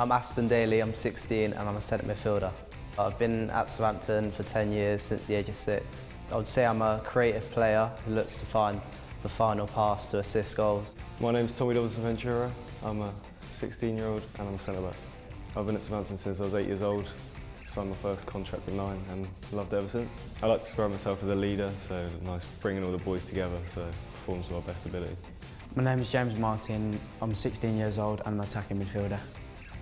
I'm Aston Daly, I'm 16 and I'm a centre midfielder. I've been at Southampton for 10 years since the age of six. I would say I'm a creative player who looks to find the final pass to assist goals. My name's Tommy Dobson Ventura. I'm a 16 year old and I'm a centre back. I've been at Southampton since I was eight years old. Signed my first contract at nine and loved it ever since. I like to describe myself as a leader, so nice bringing all the boys together, so performs to our best ability. My name is James Martin. I'm 16 years old and I'm an attacking midfielder.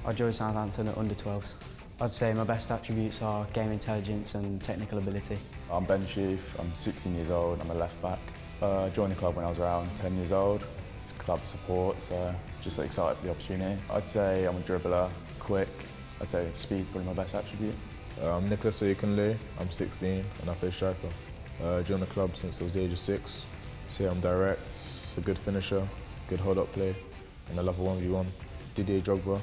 I joined Southampton at under 12s. I'd say my best attributes are game intelligence and technical ability. I'm Ben Sheaf, I'm 16 years old, I'm a left back. Uh, I joined the club when I was around 10 years old. It's club support, so just excited for the opportunity. I'd say I'm a dribbler, quick. I'd say speed's probably my best attribute. Uh, I'm Nicholas Oyekunle, I'm 16 and I play striker. Uh, joined the club since I was the age of six. Say I'm direct, a good finisher, good hold-up play, and I love a 1v1. Didier Drogba,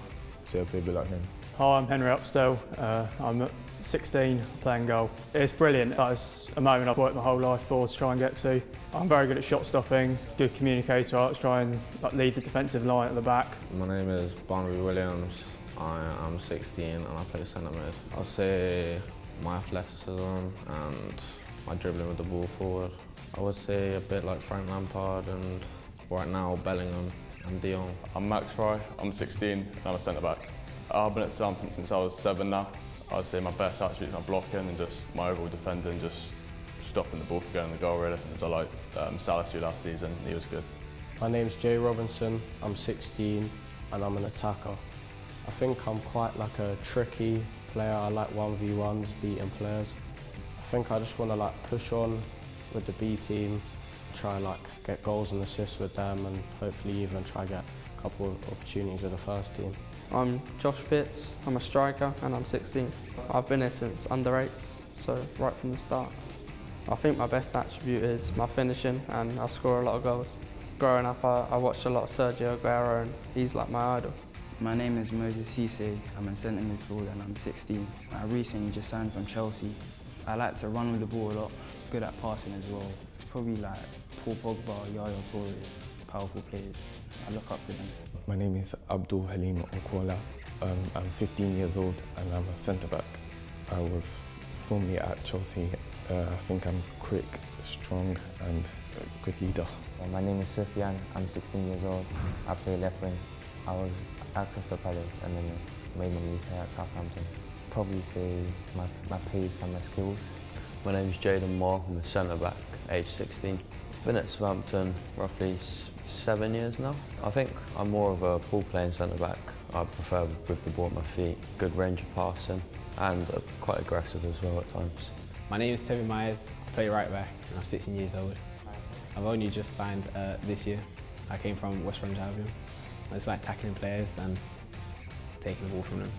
say I play a bit like him. Hi, I'm Henry Upstell. Uh, I'm 16, playing goal. It's brilliant. That's a moment I've worked my whole life for to try and get to. I'm very good at shot stopping, good communicator. I try and like, lead the defensive line at the back. My name is Barnaby Williams. I am 16 and I play centre mid. I'll say my athleticism and my dribbling with the ball forward. I would say a bit like Frank Lampard and right now Bellingham and De Jong. I'm Max Fry, I'm 16 and I'm a centre back. I've been at Southampton since I was seven now. I'd say my best attribute is my blocking and just my overall defending, just stopping the ball from going in the goal really. As I liked um, Salisu last season, he was good. My name's Jay Robinson, I'm 16 and I'm an attacker. I think I'm quite like a tricky player, I like 1v1s, beating players. I think I just want to like push on with the B team, try like get goals and assists with them and hopefully even try get a couple of opportunities with the first team. I'm Josh Pitts, I'm a striker and I'm 16. I've been here since under 8s, so right from the start. I think my best attribute is my finishing and I score a lot of goals. Growing up I, I watched a lot of Sergio Aguero and he's like my idol. My name is Moses Cisse, I'm a centre midfielder and I'm 16. I recently just signed from Chelsea. I like to run with the ball a lot, good at passing as well. Probably like Paul Pogba, Yaya Toure, powerful players. I look up to them. My name is Abdul Halim Okonola. Um, I'm 15 years old and I'm a centre back. I was formerly at Chelsea. Uh, I think I'm quick, strong and a good leader. my name is Sufyan. I'm 16 years old. I play left wing. I was at Crystal Palace and then made my move here at Southampton. Probably say my, my pace and my skills. My name is Jaden Moore. I'm a centre back, age 16. Been at Southampton roughly seven years now. I think I'm more of a ball playing centre back. I prefer with the ball at my feet, good range of passing and quite aggressive as well at times. My name is Toby Myers, I play right back and I'm 16 years old. I've only just signed uh, this year. I came from West Bromwich Albion. I just like tackling players and taking the ball from them.